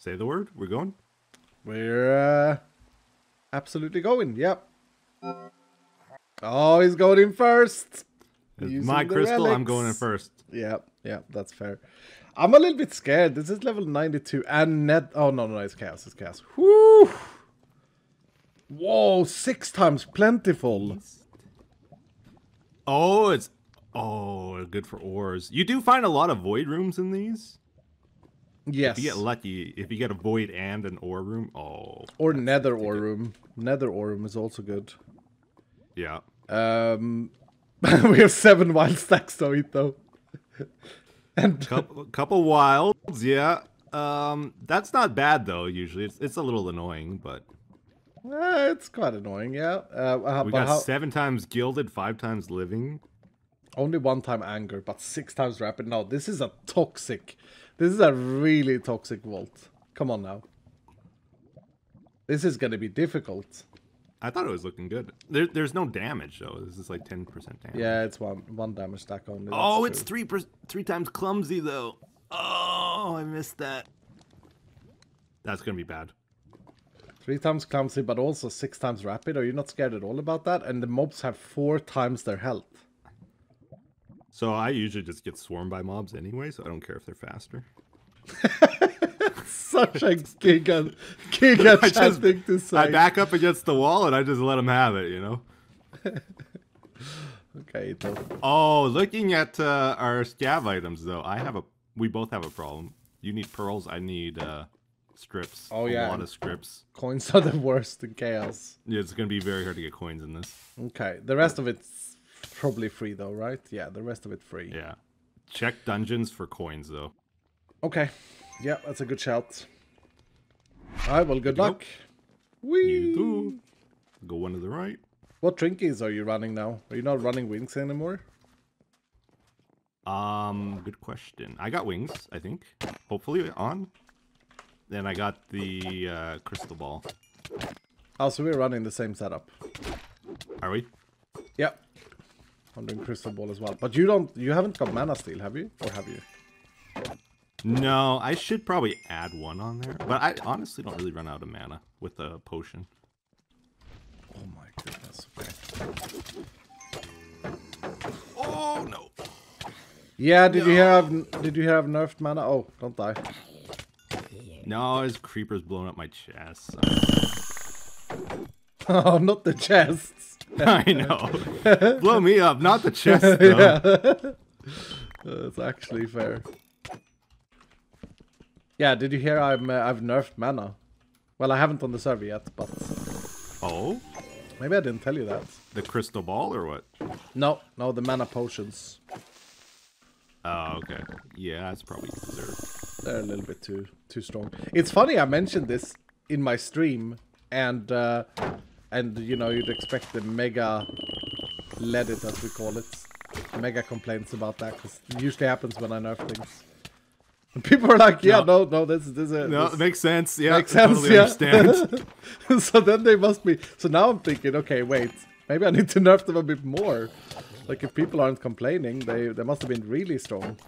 Say the word. We're going. We're uh, absolutely going. Yep. Oh, he's going in first. It's my crystal. I'm going in first. Yeah, yeah, that's fair. I'm a little bit scared. This is level 92 and net. Oh, no, no, it's chaos. It's chaos. Whoo! Whoa, six times plentiful. Oh, it's oh good for ores. You do find a lot of void rooms in these. Yes. If you get lucky, if you get a void and an ore room, oh or nether ore room. Nether ore room is also good. yeah. Um, we have seven wild stacks to eat though. and couple, couple wilds, yeah. Um, that's not bad though. Usually, it's it's a little annoying, but uh, it's quite annoying, yeah. Uh, we got how, seven times gilded, five times living. only one time anger, but six times rapid. No, this is a toxic. This is a really toxic vault. Come on now. This is gonna be difficult. I thought it was looking good. There, there's no damage though. This is like ten percent damage. Yeah, it's one one damage stack only. Oh, it's true. three per, three times clumsy though. Oh, I missed that. That's gonna be bad. three times clumsy, but also six times rapid. Are you not scared at all about that? And the mobs have four times their health. So I usually just get swarmed by mobs anyway, so I don't care if they're faster. Such a giga giga I just- thing to say. I back up against the wall and I just let them have it, you know. Okay. Oh, looking at uh, our scav items though, I have a. We both have a problem. You need pearls. I need uh, strips. Oh, a yeah. A lot of strips. coins are the worst in chaos. Yeah, it's gonna be very hard to get coins in this. Okay, the rest of it's probably free though, right? Yeah, the rest of it free. Yeah. Check dungeons for coins though. Okay, yeah, that's a good shout. All right, well, good you luck. Whee! You do. Go one to the right. What trinkies are you running now? Are you not running wings anymore? Um, good question. I got wings, I think. Hopefully on. Then I got the uh, crystal ball. Oh, so we're running the same setup. Are we? Yep. I'm doing crystal ball as well. But you don't, you haven't got mana steal, have you? Or have you? No, I should probably add one on there. But I honestly don't really run out of mana with a potion. Oh my goodness. Okay. Oh no. Yeah, did you have did you have nerfed mana? Oh, don't die. No, his creeper's blowing up my chest. Oh, not the chests. I know. Blow me up, not the chest though. That's actually fair. Yeah, did you hear I'm uh, I've nerfed mana? Well, I haven't on the server yet, but Oh? maybe I didn't tell you that. The crystal ball or what? No, no, the mana potions. Oh, okay. Yeah, that's probably deserved. They're a little bit too too strong. It's funny I mentioned this in my stream, and uh, and you know you'd expect the mega Reddit as we call it, mega complaints about that because it usually happens when I nerf things. And people are like, yeah, no, no, this this is No, this it makes sense. Yeah, makes sense. totally yeah. understand. so then they must be. So now I'm thinking, okay, wait, maybe I need to nerf them a bit more. Like if people aren't complaining, they they must have been really strong.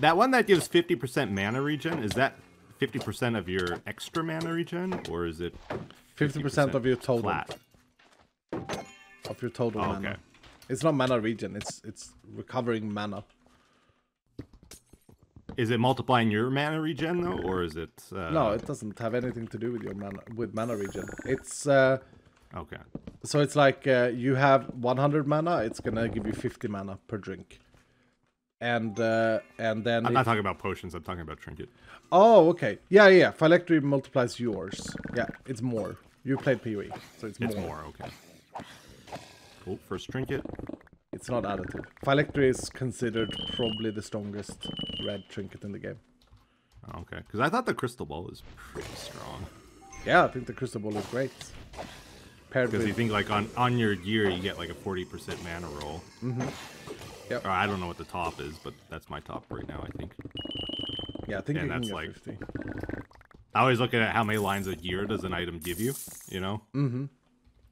that one that gives 50% mana regen, is that 50% of your extra mana regen? Or is it Fifty percent of your total flat? of your total Oh, mana. okay. It's not mana regen. It's it's recovering mana. Is it multiplying your mana regen though? Or is it. Uh, No, it doesn't have anything to do with your mana with mana regen. It's uh, Okay. so it's like uh, you have 100 mana. It's gonna give you 50 mana per drink. And uh, and then I'm not talking about potions, I'm talking about trinket. oh okay yeah yeah Phylactery multiplies yours yeah it's more you played PoE so it's, more. It's more. more, okay. Oh, first trinket. it's not additive Phylactery is considered probably the strongest red trinket in the game Okay. Because I thought the crystal ball was pretty strong. yeah I think the crystal ball is great paired Because with you think like on on your gear you get like a 40% mana roll. Mm-hmm. Yep. Or I don't know what the top is, but that's my top right now, I think. yeah I think and that's like- 50 I always look at how many lines a year does an item give you, you know? Mm-hmm.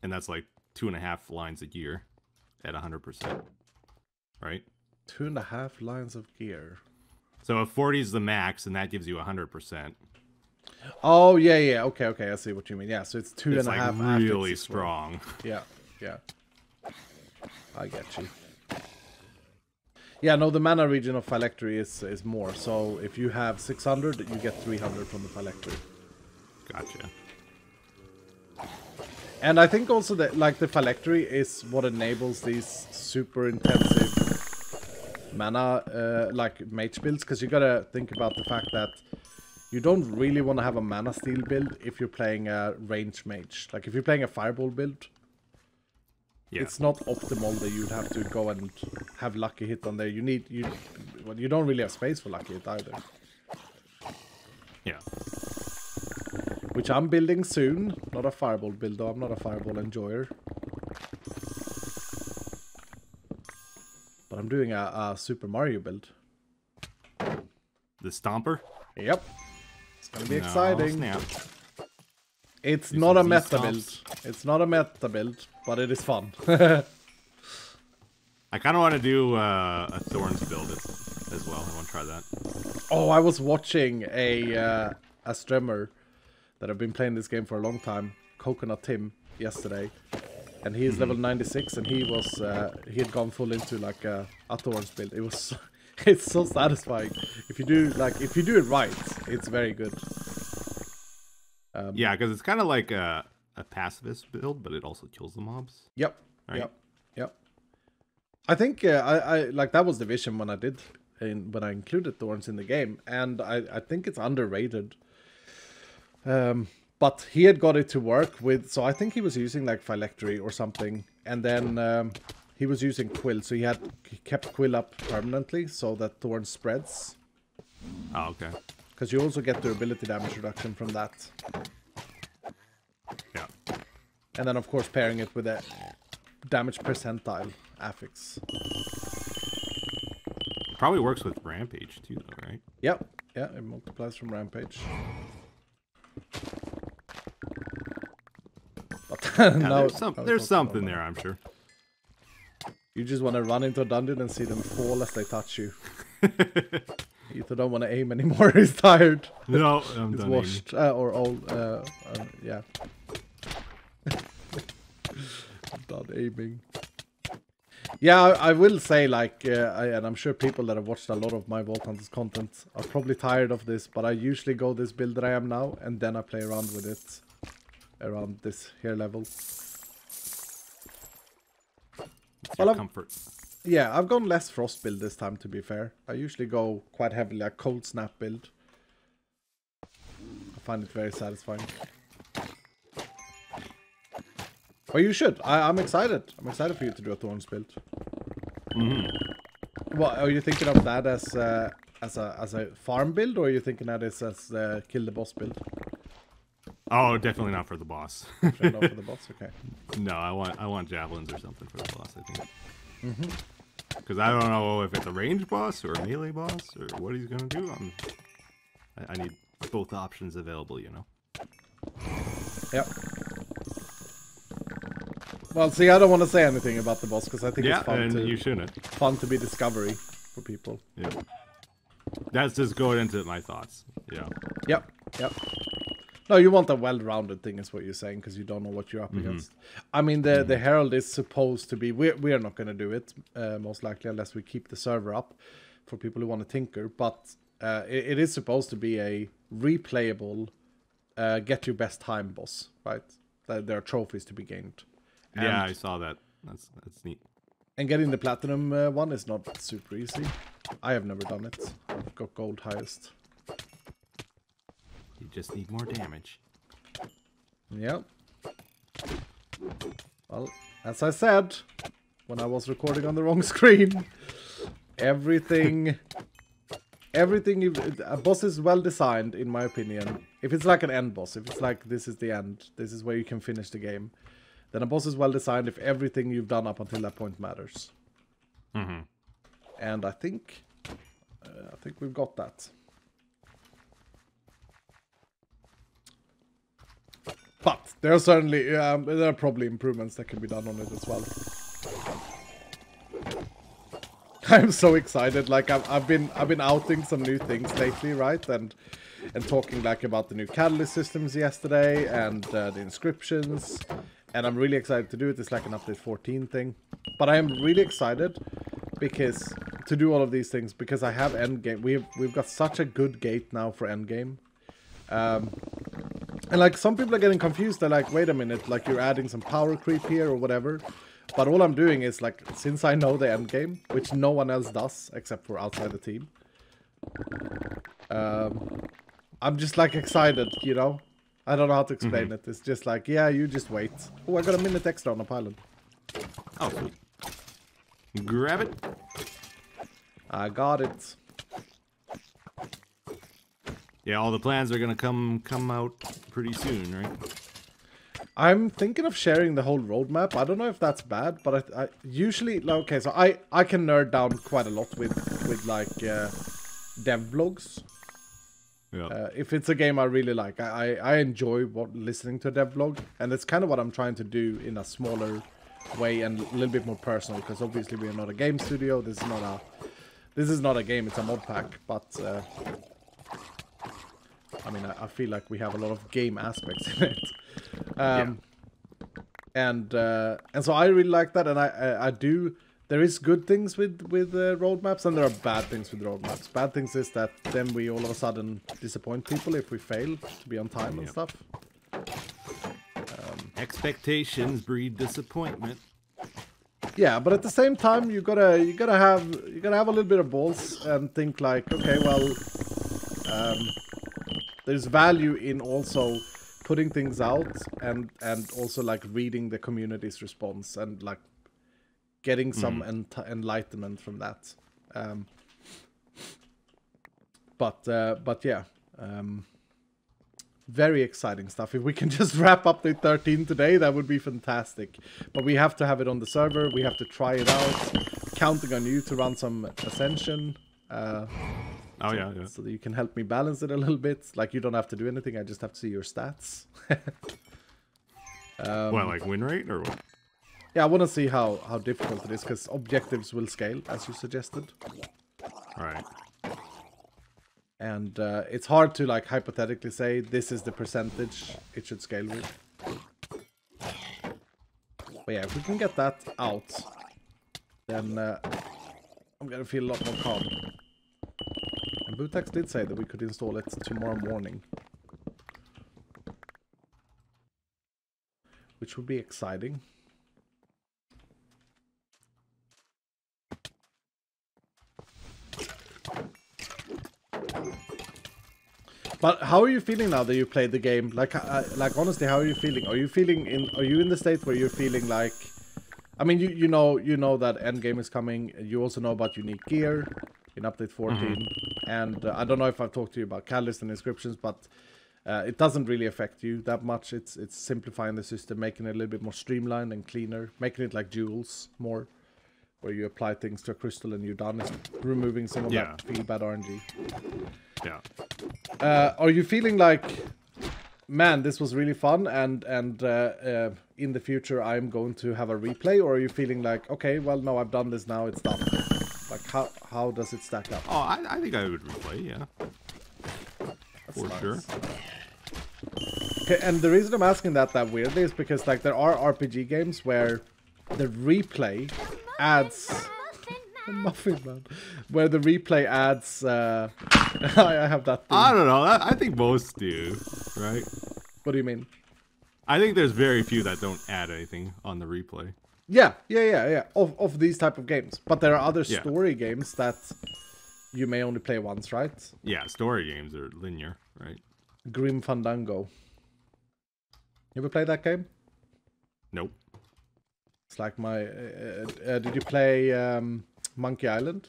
And that's like two and a half lines a year at 100%. Right? two and a half lines of gear So if 40 is the max, and that gives you 100%. Oh yeah, yeah. Okay, okay. I see what you mean. Yeah, so it's two It's and a like half after really it's as well. strong. Yeah, yeah. I get you. Yeah, no, the mana regen of Phylactery is is more. So if you have 600, you get 300 from the Phylactery. Gotcha. And I think also that like the Phylactery is what enables these super intensive mana uh, like mage builds because you gotta think about the fact that you don't really want to have a mana steal build if you're playing a range mage. Like if you're playing a fireball build, Yeah. it's not optimal that you'd have to go and have lucky hit on there. You need you well, you don't really have space for lucky hit either. yeah. Which I'm building soon. Not a fireball build though. I'm not a fireball enjoyer. But I'm doing a, a Super Mario build. The Stomper? Yep. It's gonna be No, exciting. snap. It's Do not a meta Z-stomps. build. It's not a meta build, but it is fun. I kind of want to do uh, a Thorns build as, as well. I want to try that. Oh, I was watching a uh, a streamer that I've been playing this game for a long time, Coconut Tim, yesterday, and he is level 96, and he was uh, he had gone full into like a, a Thorns build. It was so- it's so satisfying if you do like if you do it right, it's very good. Um, Yeah, because it's kind of like a, a pacifist build, but it also kills the mobs. Yep. Right. Yep. Yep. I think uh, I, I like that was the vision when I did in, when I included thorns in the game, and I, I think it's underrated. Um, but he had got it to work with, so I think he was using like phylactery or something, and then um, he was using quill, so he had he kept quill up permanently so that thorn spreads, Oh, okay. because you also get durability damage reduction from that. And then of course pairing it with a damage percentile affix. Probably works with Rampage too, though, right? Yep. Yeah, it multiplies from Rampage. But Yeah, no, there's some, there's something there, I'm sure. You just want to run into a dungeon and see them fall as they touch you. Etho don't want to aim anymore. He's tired. no, I'm He's done. washed uh, or old. Uh, uh, yeah. Aiming. Yeah, I, I will say like, uh, I, and I'm sure people that have watched a lot of my Vault Hunters content are probably tired of this, but I usually go this build that I am now, and then I play around with it around this here level. It's Well, comfort. Yeah, I've gone less frost build this time to be fair. I usually go quite heavily a cold snap build. I find it very satisfying. Well, you should. I, I'm excited. I'm excited for you to do a Thorns build. Mm -hmm. What are you thinking of that as uh, as a as a farm build, or are you thinking that is as uh, kill the boss build? Oh, definitely not for the boss. Enough for the boss. Okay. no, I want I want javelins or something for the boss. I think. Mm-hmm. Because I don't know if it's a range boss or a melee boss or what he's gonna do. I'm, I, I need both options available. You know. Yep. Well, see, I don't want to say anything about the boss because I think Yeah, it's fun and to you shouldn't. fun to be discovery for people. Yeah. That's just going into my thoughts. Yeah. Yep, yep. No, you want a well-rounded thing, is what you're saying, because you don't know what you're up against. I mean, the the herald is supposed to be. We're we're not going to do it, uh, most likely, unless we keep the server up for people who want to tinker. But uh, it, it is supposed to be a replayable, uh, get your best time boss, right? There are trophies to be gained. Yeah, I saw that. That's that's neat. And getting the platinum uh, one is not super easy. I have never done it. I've got gold highest. You just need more damage. Yep. Well, as I said, when I was recording on the wrong screen, everything, everything a boss is well designed, in my opinion. If it's like an end boss, if it's like this is the end, this is where you can finish the game, then a boss is well designed if everything you've done up until that point matters. hmm And I think, uh, I think we've got that. But there are certainly, um, there are probably improvements that can be done on it as well. I'm so excited. Like I've, I've been I've been outing some new things lately, right? And and talking like about the new catalyst systems yesterday and uh, the inscriptions. And I'm really excited to do it. It's like an update 14 thing. But I am really excited because to do all of these things because I have endgame. We've we've got such a good gate now for endgame. Um, and like some people are getting confused. They're like, wait a minute, like you're adding some power creep here or whatever. But all I'm doing is like, since I know the end game, which no one else does except for outside the team, um, I'm just like excited, you know. I don't know how to explain it. It's just like, yeah, you just wait. Oh, I got a minute extra on a pilot. Oh, sweet. Grab it. I got it. Yeah, all the plans are gonna come come out pretty soon, right? I'm thinking of sharing the whole roadmap. I don't know if that's bad, but I, I usually like, okay. So I I can nerd down quite a lot with with like uh, dev blogs. Yeah. Uh, if it's a game I really like, I, I enjoy what listening to a dev blog, and it's kind of what I'm trying to do in a smaller way and a little bit more personal. Because obviously we're not a game studio. This is not a this is not a game. It's a mod pack, but. Uh, I mean, I, I feel like we have a lot of game aspects in it. Um, And uh, and so I really like that, and I, I I do. There is good things with with uh, roadmaps, and there are bad things with roadmaps. Bad things is that then we all of a sudden disappoint people if we fail to be on time and Yep. stuff. Expectations breed disappointment. Yeah, but at the same time, you gotta you gotta have you gotta have a little bit of balls and think like, okay, well, um, there's value in also putting things out and and also like reading the community's response and like getting some ent- enlightenment from that. Um, but uh, but yeah. Um, very exciting stuff. If we can just wrap up the 13 today, that would be fantastic. But we have to have it on the server. We have to try it out. Counting on you to run some Ascension. Uh, Oh yeah, yeah. so that you can help me balance it a little bit. Like you don't have to do anything. I just have to see your stats. Um, what, like win rate or what? Yeah, I want to see how how difficult it is because objectives will scale as you suggested, All right. and uh, it's hard to like hypothetically say this is the percentage it should scale with. But yeah, if we can get that out, then uh, I'm gonna feel a lot more calm. And Bootax did say that we could install it tomorrow morning. Which would be exciting. But how are you feeling now that you played the game? Like, uh, like honestly, how are you feeling? Are you feeling in? Are you in the state where you're feeling like? I mean, you you know you know that Endgame is coming. You also know about unique gear in update 14, and uh, I don't know if I've talked to you about catalyst and inscriptions, but uh, it doesn't really affect you that much. It's it's simplifying the system, making it a little bit more streamlined and cleaner, making it like jewels more, where you apply things to a crystal and you're done. It's removing some of Yeah. that feel bad RNG. Yeah. Uh, are you feeling like, man, this was really fun, and and uh, uh, in the future I'm going to have a replay, or are you feeling like, okay, well, no, I've done this now, it's done. Like, how how does it stack up? Oh, I, I think I would replay. Yeah. That's for sure. Okay, and the reason I'm asking that that weirdly is because like there are RPG games where the replay adds Muffin Man, where the replay adds. Uh, I have that. Thing. I don't know. I, think most do, right? What do you mean? I think there's very few that don't add anything on the replay. Yeah, yeah, yeah, yeah. Of of these type of games, but there are other Yeah. story games that you may only play once, right? Yeah, story games are linear, right? Grim Fandango. You ever play that game? Nope. It's like my. Uh, uh, did you play um, Monkey Island?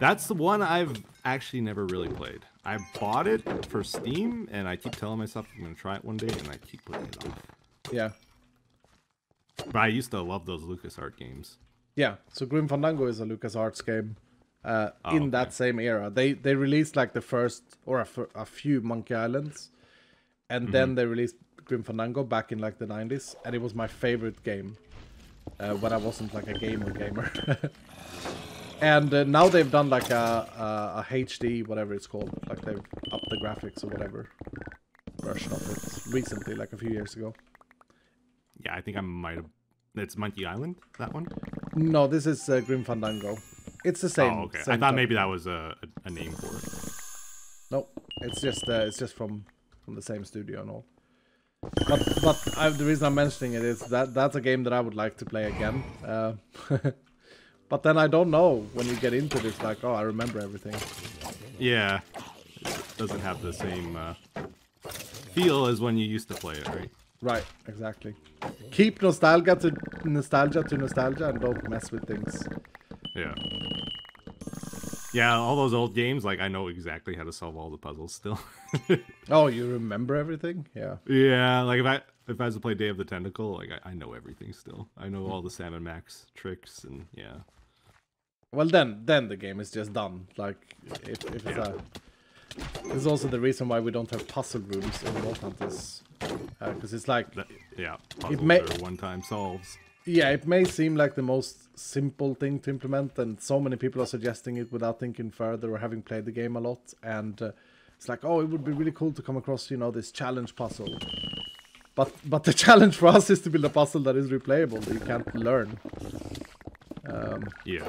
That's the one I've actually never really played. I bought it for Steam, and I keep telling myself I'm gonna try it one day, and I keep putting it off. Yeah, But I used to love those LucasArts games. yeah. So Grim Fandango is a LucasArts game. Uh, Oh, in that same era, they they released like the first or a, a few Monkey Islands, and Mm-hmm. then they released Grim Fandango back in like the 90s, and it was my favorite game uh, when I wasn't like a gamer gamer. and uh, now they've done like a, a, a HD, whatever it's called, like they've upped the graphics or whatever version of it recently, like a few years ago. Yeah, I think I might have. It's Monkey Island. That one. No, this is uh, Grim Fandango. It's the same. oh, okay. I thought type. maybe that was a, a, name for it. No, it's just uh, it's just from from the same studio and all. But but I, the reason I'm mentioning it is that that's a game that I would like to play again. Uh, but then I don't know when you get into this, like, oh, I remember everything. Yeah, it doesn't have the same uh, feel as when you used to play it, right? Right, exactly. Keep nostalgia to nostalgia to nostalgia, and don't mess with things. Yeah. Yeah, all those old games, like I know exactly how to solve all the puzzles still. Oh, you remember everything? Yeah. yeah, like if I if I was to play Day of the Tentacle, like I, I know everything still. I know all the Salmon Max tricks and yeah. Well, then then the game is just done. Like if, if it's Yeah. a. This is also the reason why we don't have puzzle rooms in Vault Hunters, because it's like That, yeah, puzzles may- are one-time solves. Yeah, it may seem like the most simple thing to implement, and so many people are suggesting it without thinking further or having played the game a lot. And uh, it's like, oh, it would be really cool to come across, you know, this challenge puzzle. But but the challenge for us is to build a puzzle that is replayable that you can't learn. Um, Yeah,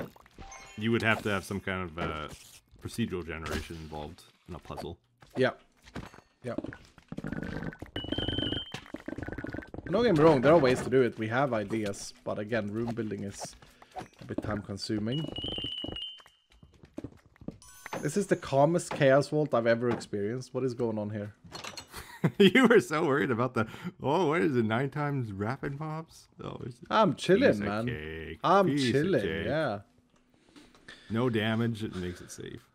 you would have to have some kind of uh, procedural generation involved in a puzzle. yeah, yeah. No get me wrong, there are ways to do it. We have ideas, but again, room building is a bit time consuming. This is the calmest chaos vault I've ever experienced. What is going on here? you were so worried about the oh, what is it? Nine times rapid mobs? Oh, I'm chilling, man. cake, I'm chilling, yeah. No damage. It makes it safe.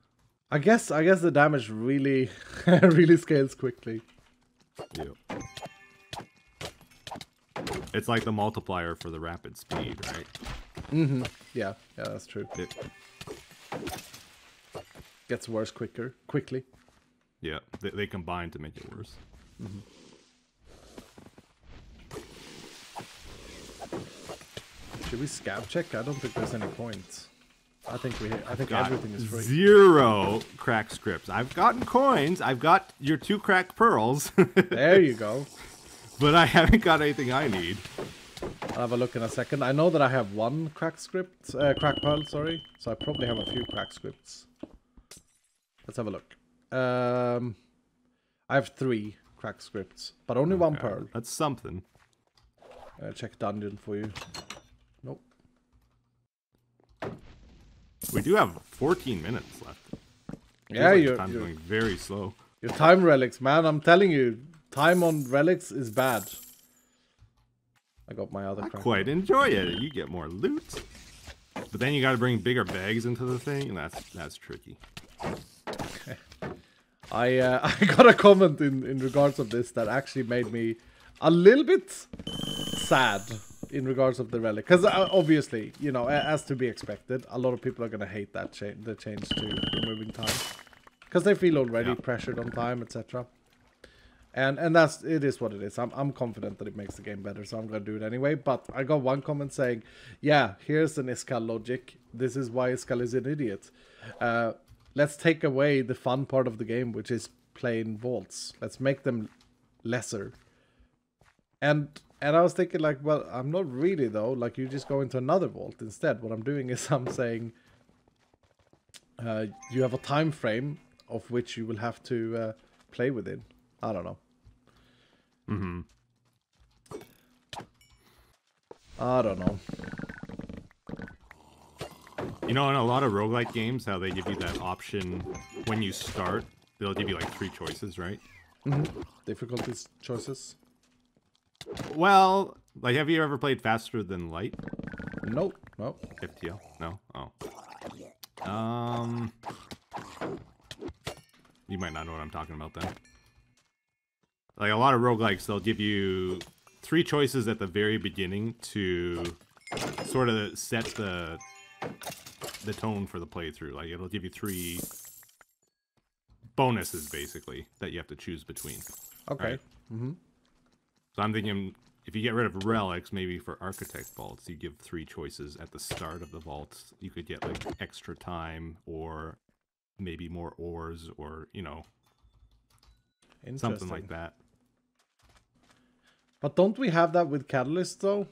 I guess I guess the damage really really scales quickly. Yep. It's like the multiplier for the rapid speed, right? Mm-hmm. Yeah, yeah, that's true. It, Gets worse quicker, quickly. yeah, they, they combine to make it worse. Should we scav check? I don't think there's any points. I think we I think Got everything is free. zero crack scripts. I've gotten coins. I've got your two crack pearls, There you go. but I haven't got anything I need. I'll have a look in a second. I know that I have one crack script, uh, crack pearl, sorry. So I probably have a few crack scripts. Let's have a look. Um, I have three crack scripts, but only one pearl. That's something. Uh, check dungeon for you. Nope. We do have 14 minutes left. Yeah, like you're, time's you're, going very slow. your time relics, man. I'm telling you, time on relics is bad. I got my other I crack. quite enjoy it. You get more loot, but then you got to bring bigger bags into the thing, and that's that's tricky. I uh, I got a comment in in regards of this that actually made me a little bit sad in regards of the relic. Because uh, obviously you know as to be expected a lot of people are gonna hate that change the change to removing time. Because they feel already Yeah. pressured on time etc and and that's it is what it is. I'm, I'm confident that it makes the game better so i'm gonna do it anyway. But i got one comment saying yeah here's an iskall logic. This is why iskall is an idiot. Uh, let's take away the fun part of the game which is playing vaults. Let's make them lesser. And and i was thinking like well i'm not really though. Like you just go into another vault instead. What i'm doing is i'm saying uh, you have a time frame of which you will have to uh, play within. I don't know. Mm-hmm. i don't know You know, in a lot of roguelike games, how they give you that option when you start, they'll give you like three choices, right? difficulties choices Well, like, have you ever played Faster Than Light? nope nope FTL? No? Oh. Um. You might not know what I'm talking about then. Like a lot of roguelikes, they'll give you three choices at the very beginning to sort of set the the tone for the playthrough. Like it'll give you three bonuses basically that you have to choose between. okay Right. Mm-hmm. So I'm thinking if you get rid of relics, maybe for architect vaults, you give three choices at the start of the vault. You could get like extra time or maybe more ores or, you know, something like that. But don't we have that with Catalyst though?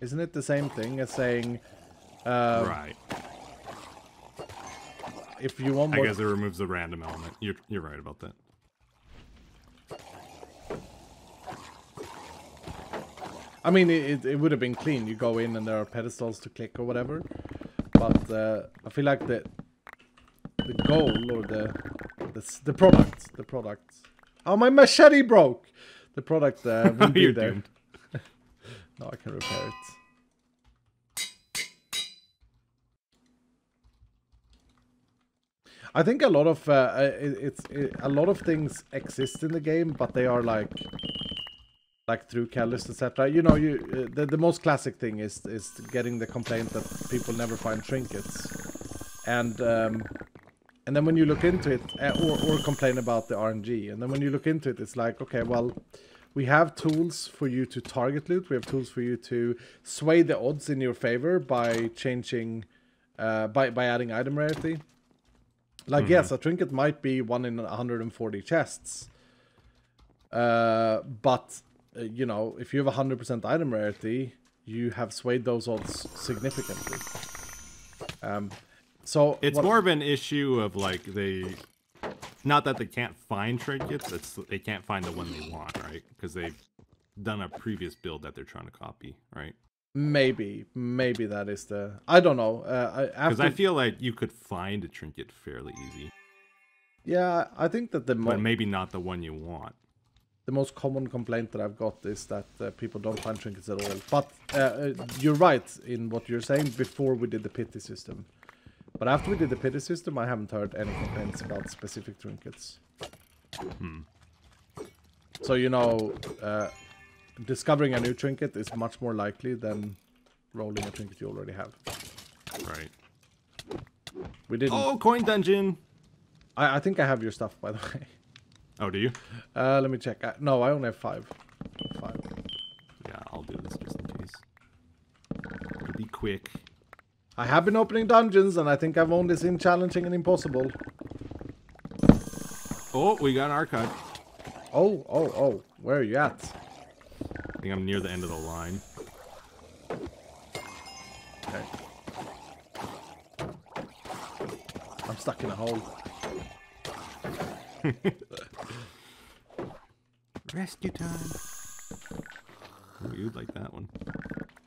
Isn't it the same thing as saying uh, right. if you want more... I guess it removes the random element. You're you're right about that. I mean, it, it, would have been clean. You go in and there are pedestals to click or whatever. But uh, I feel like the the goal or the the, the product, the product. Oh, my machete broke. The product uh, will be there. doomed. No, I can repair it. I think a lot of uh, uh, it, it's it, a lot of things exist in the game, but they are like like through catalyst, etc. You know, you uh, the the most classic thing is is getting the complaint that people never find trinkets, and um, and then when you look into it, uh, or or complain about the RNG, and then when you look into it, it's like okay, well, we have tools for you to target loot. We have tools for you to sway the odds in your favor by changing, uh, by by adding item rarity. Like yes, a trinket might be one in 140 chests, uh, but uh, you know if you have 100% item rarity, you have swayed those odds significantly. Um, so It's what- more of an issue of like they, not that they can't find trinkets. It's they can't find the one they want, right? Because they've done a previous build that they're trying to copy, right? Maybe maybe that is the I don't know. Uh, I, Because I feel like you could find a trinket fairly easy, yeah, I think that the mo- but maybe not the one you want. the most common complaint that I've got is that uh, people don't find trinkets at all. But uh, uh, you're right in what you're saying before we did the pity system. But after we did the pity system, I haven't heard any complaints about specific trinkets. Hmm. So you know, uh, discovering a new trinket is much more likely than rolling a trinket you already have. Right. We didn't. Oh, coin dungeon. I, I think I have your stuff by the way. Oh, do you? Uh, let me check. Uh, no, I only have five. Five. Yeah, I'll do this just in case. It'll be quick. I have been opening dungeons, and I think I've only seen challenging and impossible. Oh, we got an archive. Oh, oh, oh. Where are you at? I think I'm near the end of the line. Okay. I'm stuck in a hole. Rescue time. Oh, you'd like that one.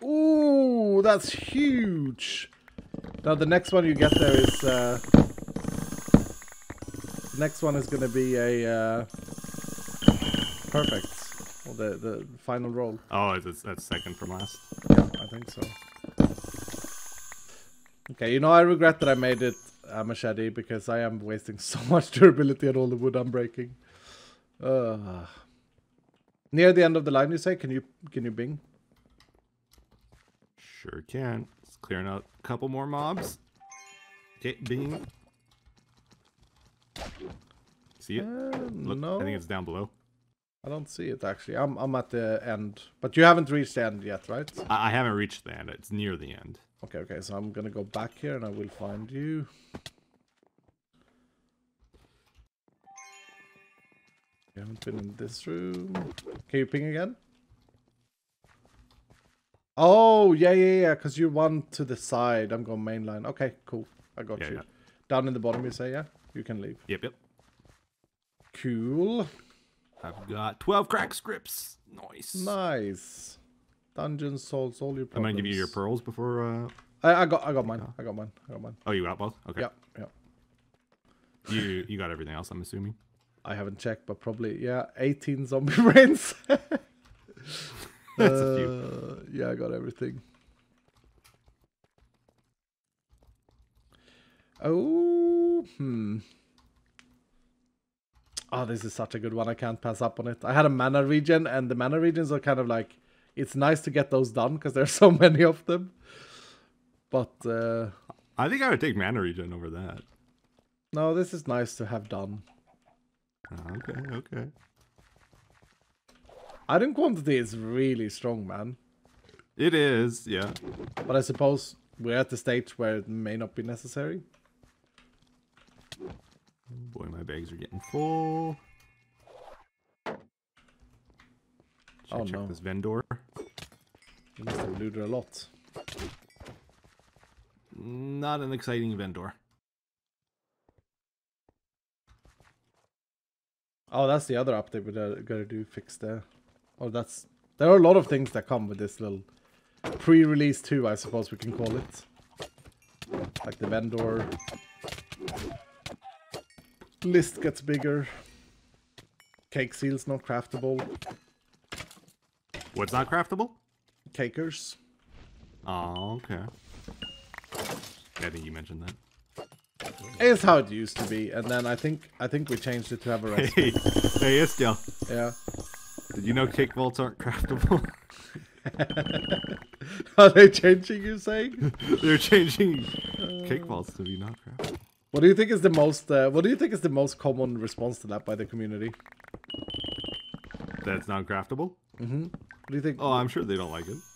Ooh, that's huge. Now the next one you get there is uh the next one is gonna be a uh perfect. The the final roll. Oh, it's, that's second from last. Yeah, I think so. Okay, you know I regret that I made it a machete because I am wasting so much durability on all the wood I'm breaking. Uh, near the end of the line, you say? Can you can you bing? Sure can. It's clearing out a couple more mobs. Okay, bing. See it? Uh, Look, no, I think it's down below. I don't see it actually. I'm I'm at the end, but you haven't reached the end yet, right? I, I haven't reached the end. It's near the end. Okay, okay. So I'm gonna go back here and I will find you. You haven't been in this room. Can you ping again? Oh, yeah, yeah, yeah, because you're one to the side. I'm going main line. Okay, cool. I got Yeah, you. yeah. Down in the bottom, you say, yeah? You can leave. Yep, yep. Cool. I've got 12 crack scripts. Nice. Nice. Dungeon solves all your I'm problems. gonna give you your pearls before. Uh... I, I got I got mine. I got mine. I got mine. Oh, you got both. Okay. Yep, yep. You you got everything else. I'm assuming. I haven't checked, but probably yeah, 18 zombie brains. That's a few. Uh, Yeah, I got everything. Oh, hmm. Oh, this is such a good one. I can't pass up on it. I had a mana regen, and the mana regens are kind of like it's nice to get those done because there's so many of them. But uh, I think I would take mana regen over that. no, this is nice to have done. Ah, Okay, okay. Item quantity is really strong, man. It is, yeah. But I suppose we're at the stage where it may not be necessary. Boy, my bags are getting full. Should oh, I Oh, check no. this vendor. You must have looted a lot. Not an exciting vendor. Oh, that's the other update we gotta do. Fix there. Oh, that's. There are a lot of things that come with this little pre-release too. I suppose we can call it. Like the vendor list gets bigger. Cake seals not craftable. What's not craftable? Cakers. Oh, okay. Yeah, I think you mentioned that. It's how it used to be, and then I think I think we changed it to have a recipe. Hey, hey, Estelle. yeah. Did you know cake vaults aren't craftable? Are they changing? You saying? They're changing cake vaults to be not craftable. What do you think is the most? Uh, what do you think is the most common response to that by the community? That's not craftable? What do you think? Oh, I'm sure they don't like it.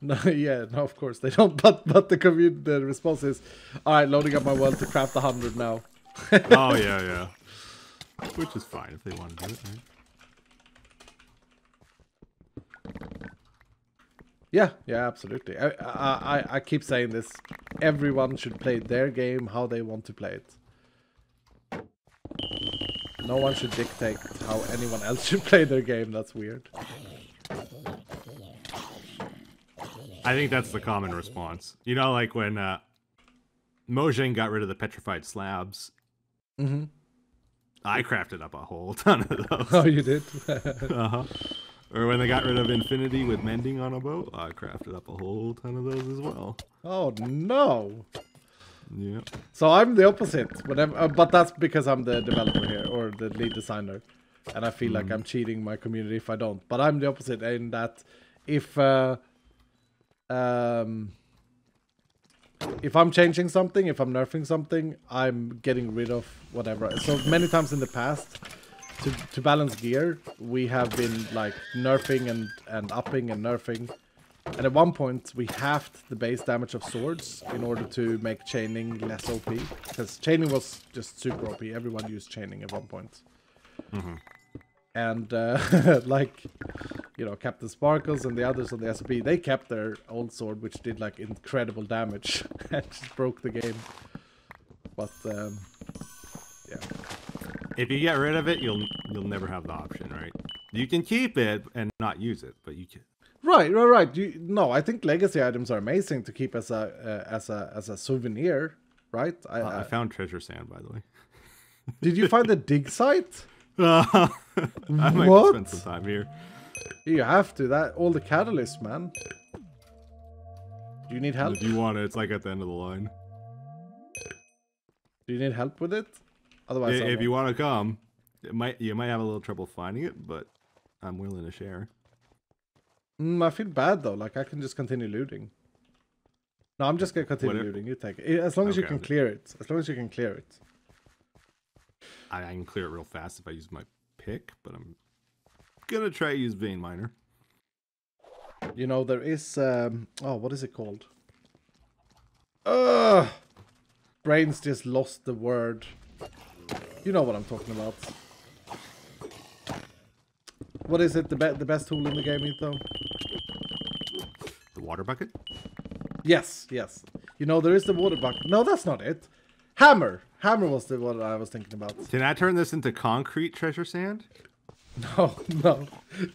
No, yeah, no, of course they don't. But but the community, the response is, all right, loading up my world to craft a hundred now. Oh, yeah, yeah. Which is fine if they want to do it, right? Yeah, yeah, absolutely. I, I I I keep saying this. Everyone should play their game how they want to play it. No one should dictate how anyone else should play their game. That's weird. I think that's the common response. You know, like when uh, Mojang got rid of the petrified slabs, hmm I crafted up a whole ton of those. Oh, you did. Uh-huh. Or when they got rid of Infinity with mending on a boat, I crafted up a whole ton of those as well. oh no. Yeah. So I'm the opposite. Whenever, uh, but that's because I'm the developer here or the lead designer, and I feel like I'm cheating my community if I don't. But I'm the opposite in that if uh, um, if I'm changing something, if I'm nerfing something, I'm getting rid of whatever. So many times in the past, to to balance gear, we have been like nerfing and and upping and nerfing. And at one point, we halved the base damage of swords in order to make chaining less OP. Because chaining was just super OP. Everyone used chaining at one point. And, uh, like, you know, CaptainSparklez and the others on the SP, they kept their old sword, which did, like, incredible damage. and just broke the game. But, um, yeah. If you get rid of it, you'll you'll never have the option, right? You can keep it and not use it, but you can. Right, right, right. You, no, I think legacy items are amazing to keep as a uh, as a as a souvenir, right? I, Uh, I I- found treasure sand, by the way. did you find the dig site? I might What? spend some time here. You have to. That all the catalysts, man. Do you need help? If you want it, it's like at the end of the line. Do you need help with it? Otherwise, I if you want to come, it might you might have a little trouble finding it, but I'm willing to share. Mm, I feel bad though. Like I can just continue looting. No, I'm just gonna continue Whatever- looting. You take it as long as you can okay. clear it. As long as you can clear it. I, I can clear it real fast if I use my pick, but I'm gonna try to use vein miner. You know there is. Um, oh, what is it called? Ugh. Brains just lost the word. You know what I'm talking about. What is it? The be- the best tool in the game, though. The water bucket. Yes, yes. You know, there is the water bucket. No, that's not it. Hammer. Hammer was the one I was thinking about. Can I turn this into concrete treasure sand? No, no.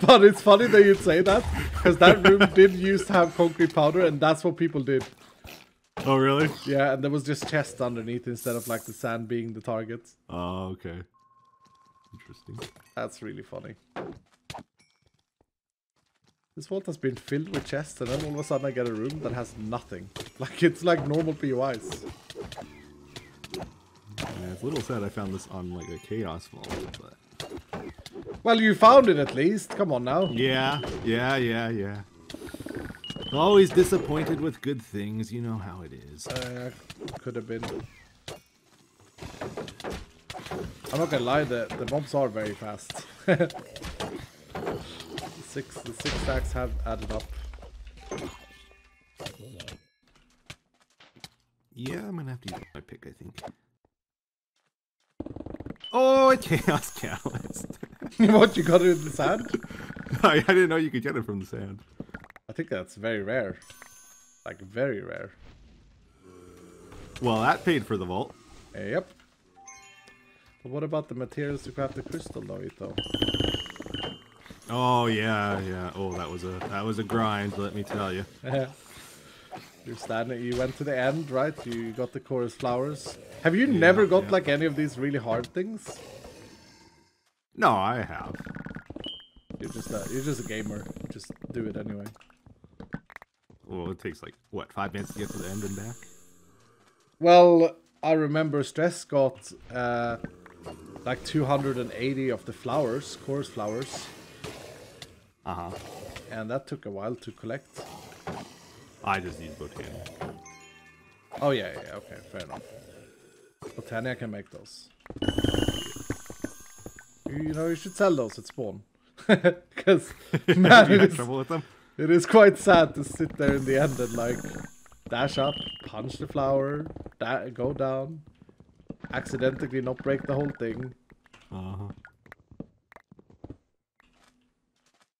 But it's funny that you'd say that, because that room did used to have concrete powder, and that's what people did. Oh, really? Yeah, and there was just chests underneath instead of like the sand being the target. Oh, okay. Interesting. That's really funny. This vault has been filled with chests, and then all of a sudden I get a room that has nothing. Like, it's like normal POIs. Yeah, it's a little sad I found this on like a chaos vault, but Well, you found it at least. Come on now. yeah, yeah, yeah, yeah. Always disappointed with good things. You know how it is. Uh, could have been. I'm not gonna lie, the, the mobs are very fast. Six, the six stacks have added up. Yeah, I'm gonna have to use my pick, I think. Oh, a chaos catalyst. what, you got it in the sand? I I didn't know you could get it from the sand. I think that's very rare. Like, very rare. Well, that paid for the vault. Yep. But what about the materials to craft the crystal though, Etho? Oh yeah, yeah. Oh, that was a that was a grind. Let me tell you. You're standing, you went to the end, right? You got the chorus flowers. Have you never got yeah. like any of these really hard things? No, I have. You're just a, you're just a gamer. Just do it anyway. Well, it takes like what five minutes to get to the end and back. Well, I remember Stress got uh, like 280 of the flowers, chorus flowers, Uh huh. and that took a while to collect. I just use Botania. Oh yeah, yeah, okay, fair enough. Botania can make those. You, know, you should sell those at spawn. Because, man, you have trouble with them? It is quite sad to sit there in the end and like dash up, punch the flower, da- go down, accidentally not break the whole thing. Uh huh.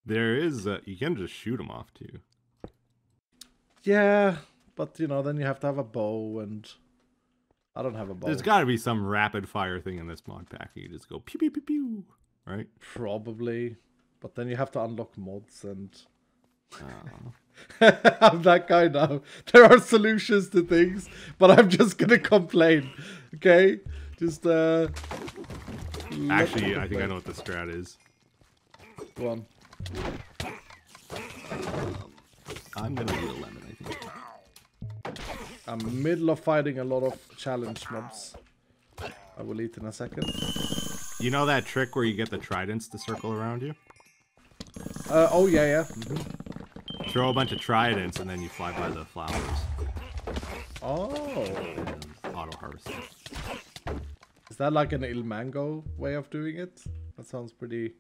There is. Uh, you can just shoot them off too. Yeah, but you know, then you have to have a bow and I don't have a bow. There's got to be some rapid fire thing in this mod pack. You just go pew pew pew pew, right? Probably, but then you have to unlock mods and Uh, I'm that guy now. There are solutions to things, but I'm just gonna complain. Okay, just uh. actually, I think I know what the strat is. Go on. I'm gonna do a lemon. I think. I'm middle of fighting a lot of challenge mobs. I will eat in a second. You know that trick where you get the tridents to circle around you? Uh, oh yeah, yeah. mhm. Throw a bunch of tridents and then you fly by the flowers. Oh, And auto harvest. is that like an ilmango way of doing it? That sounds pretty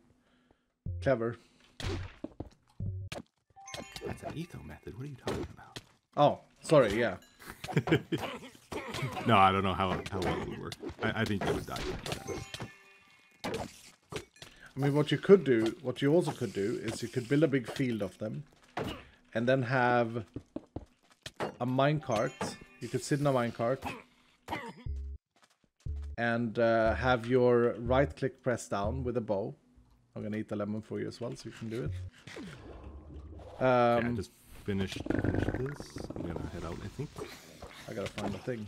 clever. That's an eco method. What are you talking about? Oh, sorry. Yeah. No, I don't know how how well it would work. I, I think it would die. I mean, what you could do, what you also could do, is you could build a big field of them, and then have a minecart. You could sit in a minecart and uh, have your right click press down with a bow. I'm gonna eat the lemon for you as well, so you can do it. Yeah, Um, just finish, finish this. I'm gonna head out. I think. I gotta find the thing.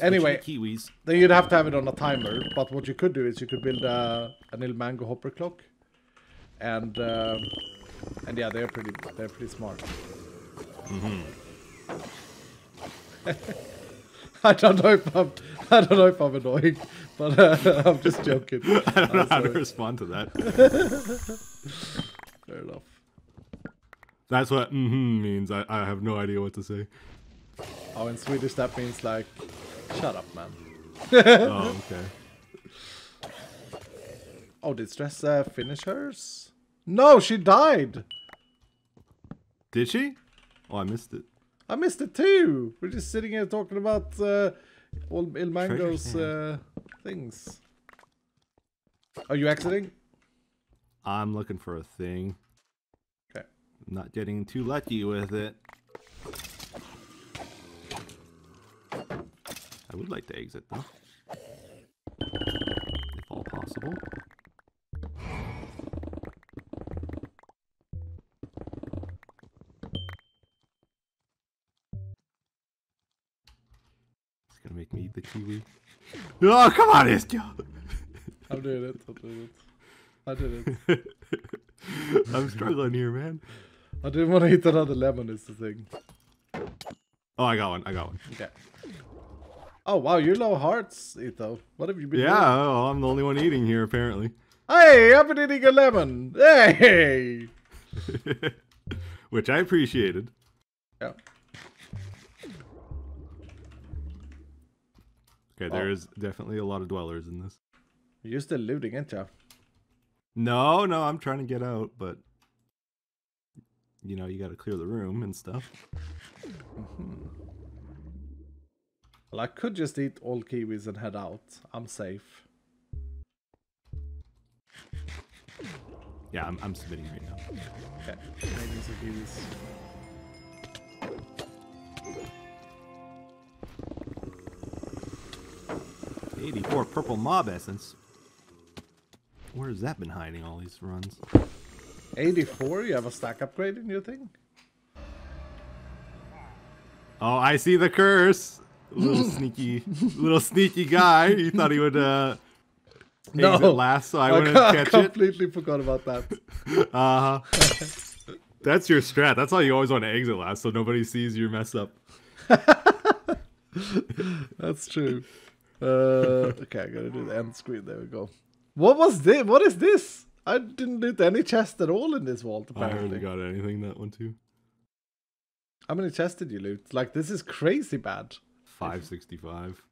Anyway, kiwis. Then you'd have to have it on a timer. But what you could do is you could build a, an ilmango hopper clock, and um, and yeah, they're pretty they're pretty smart. I don't know if I'm I don't know if I'm annoying, but uh, I'm just joking. I don't know how to respond to that. Fair enough. That's what mm-hmm means. I, I have no idea what to say. Oh, in Swedish that means like, shut up, man. Oh, okay. Oh, did Stress uh, finish hers? No, she died. Did she? Oh, I missed it. I missed it too. We're just sitting here talking about uh, all ilmango's uh, things. Are you exiting? I'm looking for a thing. Okay. I'm not getting too lucky with it. I would like to exit though. If all possible. Make me eat the kiwi. Oh, come on, iskall! I'm doing it. I'm doing it. I did it. I'm struggling here, man. I didn't want to eat another lemon. Is the thing. Oh, I got one. I got one. Okay. Oh wow, you're low hearts, Etho. What have you been Yeah, well, I'm the only one eating here, apparently. Hey, I've been eating a lemon. Hey. Which I appreciated. Yeah. Okay, Oh. there is definitely a lot of dwellers in this. You're still looting, ain't ya? No, no, I'm trying to get out, but you know, you got to clear the room and stuff. Mm-hmm. Well, I could just eat all kiwis and head out. I'm safe. Yeah, I'm, I'm submitting right now. Okay, maybe some kiwis. 84 purple mob essence. Where has that been hiding all these runs? 84, you have a stack upgrade in your thing? Oh, I see the curse. Little sneaky, little sneaky guy. He thought he would uh, No. exit last, so I wouldn't catch it. I completely forgot about that. Uh huh. That's your strat. That's why you always want to exit last, so nobody sees your mess up. That's true. Uh, okay, I gotta do the end screen. There we go. What was this? What is this? I didn't loot any chest at all in this vault, I apparently. hardly got anything that one too. How many chests did you loot? Like, this is crazy bad. 565.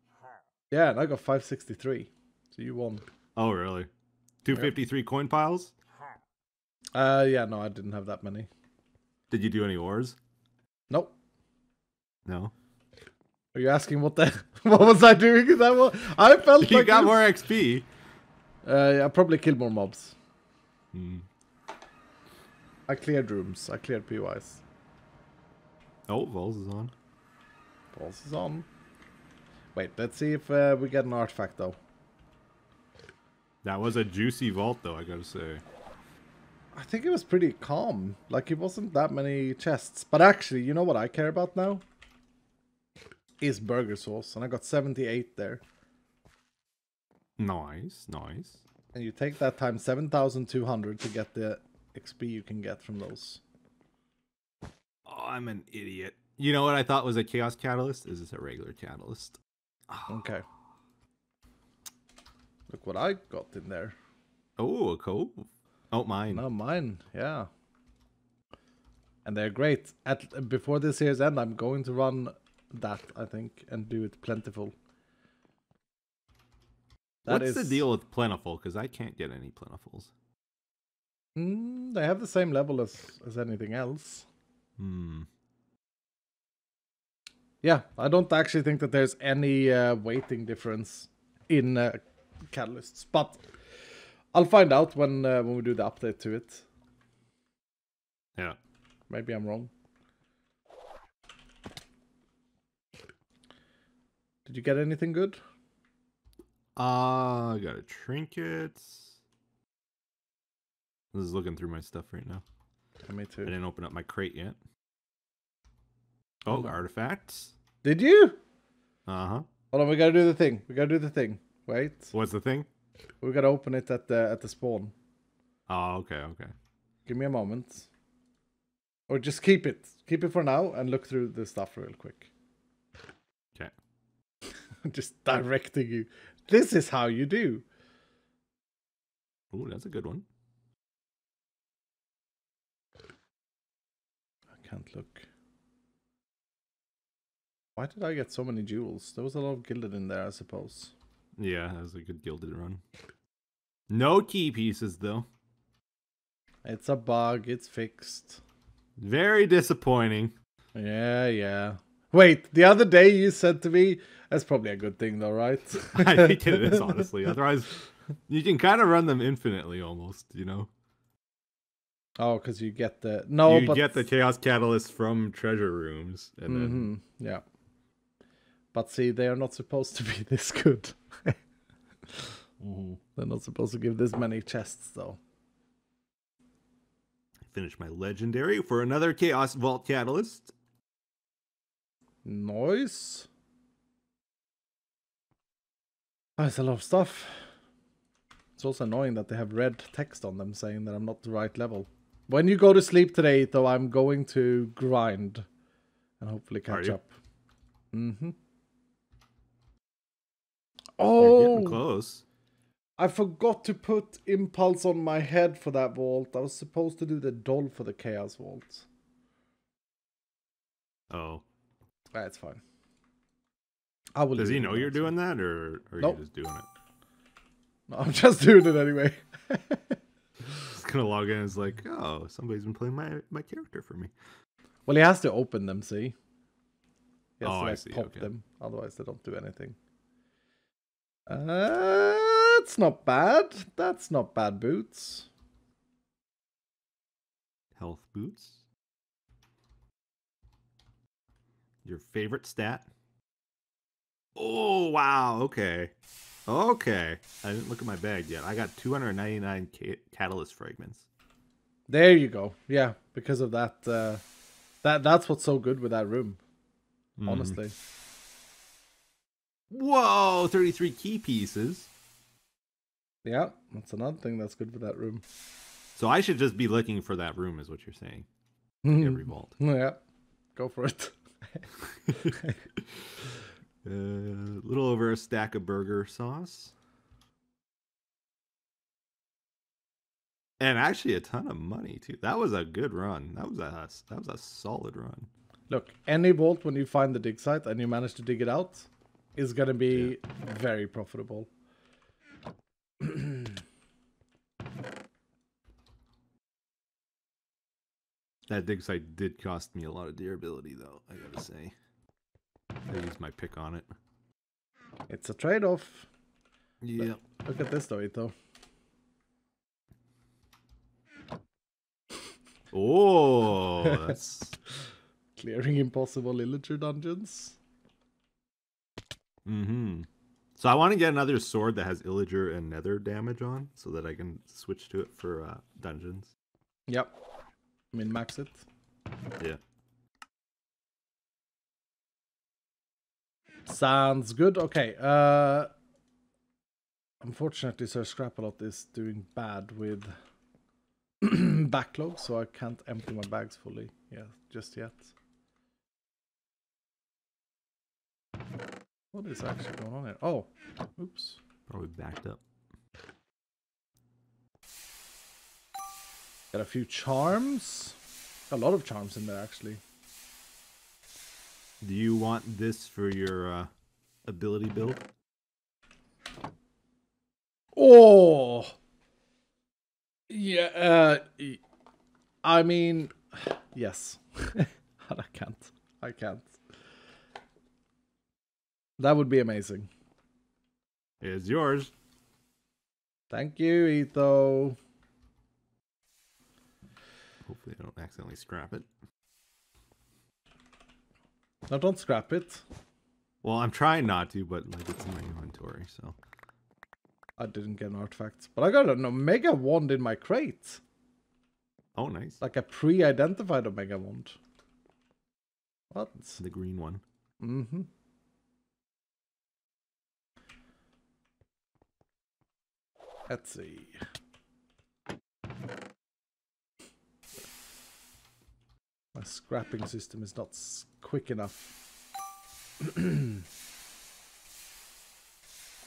Yeah, and I got 563. So you won. Oh, really? 253 coin piles? Uh, yeah, no, I didn't have that many. Did you do any ores? Nope. No. Are you asking what the what was I doing in that one? I felt You like got more XP. Uh, I probably killed more mobs. Hmm. I cleared rooms. I cleared PYs. Oh, Vols is on. Pulse is on. Wait, let's see if uh, we get an artifact though. That was a juicy vault, though, I gotta say. I think it was pretty calm. Like it wasn't that many chests. But actually, you know what I care about now? Is burger sauce, and I got 78 there. Nice, nice. And you take that time 7,200 to get the XP you can get from those. Oh, I'm an idiot. You know what I thought was a chaos catalyst? Is this a regular catalyst? Ah. Okay. Look what I got in there. Oh, a cove. Oh, mine. No, mine. Yeah. And they're great. At before this year's end, I'm going to run that I think and do it plentiful. That What's the deal with plentiful? Because I can't get any plentifuls. Mm, they have the same level as as anything else. Hmm. Yeah, I don't actually think that there's any uh, weighting difference in uh, catalysts, but I'll find out when uh, when we do the update to it. Yeah. Maybe I'm wrong. Did you get anything good? Uh, I got a trinket. This is looking through my stuff right now. Yeah, me I didn't open up my crate yet. Oh, Oh. artifacts. Did you? Uh huh. Hold on, we gotta do the thing. We gotta do the thing. Wait, What's the thing? we gotta open it at the at the spawn. Oh, okay, okay. Give me a moment. Or just keep it. Keep it for now and look through the stuff real quick. Just directing you. This is how you do. Oh, that's a good one. I can't look. Why did I get so many jewels? There was a lot of gilded in there, I suppose. Yeah, that was a good gilded run. No key pieces though. It's a bug. It's fixed. Very disappointing. Yeah, yeah. Wait, the other day you said to me, that's probably a good thing though, right? I think it is honestly. Otherwise, you can kind of run them infinitely almost. You know, Oh, because you get the no, you but get the chaos catalyst from treasure rooms, and then Mhm, yeah. But see, they are not supposed to be this good. They're not supposed to give this many chests though. finish my legendary for another chaos vault catalyst. Noise. Oh, it's a lot of stuff. It's also annoying that they have red text on them saying that I'm not the right level. When you go to sleep today, though, I'm going to grind and hopefully catch up. Mm-hmm. You're Oh, getting close. I forgot to put impulse on my head for that vault. I was supposed to do the doll for the chaos vault. Oh, That's fine. I will. does he know you're doing that, or, or are you just doing it? No, I'm just doing it anyway. Just gonna log in. and It's like, oh, somebody's been playing my my character for me. Well, he has to open them, see? He has Oh, to I like see, pop okay. them. Otherwise, they don't do anything. Uh, that's not bad. That's not bad boots. Health boots. Your favorite stat? Oh wow. Okay. Okay. I didn't look at my bag yet. I got 299 ca- catalyst fragments. There you go. Yeah, because of that. Uh, that that's what's so good with that room. Mhm. Honestly. Whoa, 33 key pieces. Yeah, that's another thing that's good with that room. So I should just be looking for that room, is what you're saying. Every vault. yeah, go for it. A Uh, little over a stack of burger sauce. And actually a ton of money too. That was a good run. That was a that was a solid run. Look, any vault when you find the dig site and you manage to dig it out is gonna be very profitable. That dig site did cost me a lot of durability though, I gotta say. I use my pick on it. It's a trade-off. Yeah. Look at this though. Oh that's Clearing impossible illager dungeons. Mm-hmm. So I want to get another sword that has illager and nether damage on, so that I can switch to it for uh, dungeons. Yep. Min max it. Yeah. Sounds good. Okay. Uh Unfortunately, Sir Scrapalot is doing bad with backlog, so I can't empty my bags fully. Yeah, just yet. What is actually going on here? Oh, oops. Probably backed up. Got a few charms. A lot of charms in there, actually. Do you want this for your uh, ability build? Oh, yeah. Uh, I mean, yes. I can't. I can't. That would be amazing. It's yours. Thank you, Etho. Hopefully, I don't accidentally scrap it. Now don't scrap it. Well, I'm trying not to, but like it's in my inventory, so I didn't get an artifact, but I got an Omega wand in my crate, oh, nice. like a pre-identified Omega wand. What? The green one. Mm-hmm. Let's see. My scrapping system is not quick enough.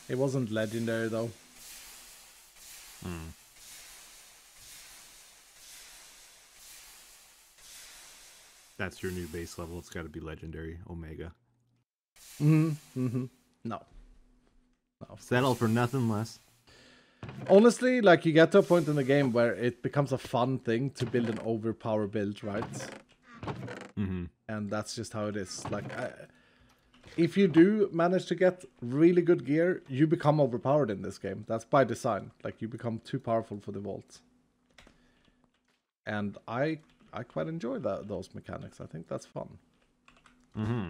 it wasn't legendary though. Hmm. That's your new base level. It's got to be legendary Omega. Mm-hmm. Mm-hmm. No. No. Settle for nothing less. Honestly, like you get to a point in the game where it becomes a fun thing to build an overpower build, right? Mm-hmm. And that's just how it is. Like, I, if you do manage to get really good gear, you become overpowered in this game. That's by design. Like, you become too powerful for the vault. And I, I quite enjoy that those mechanics. I think that's fun. Mm-hmm.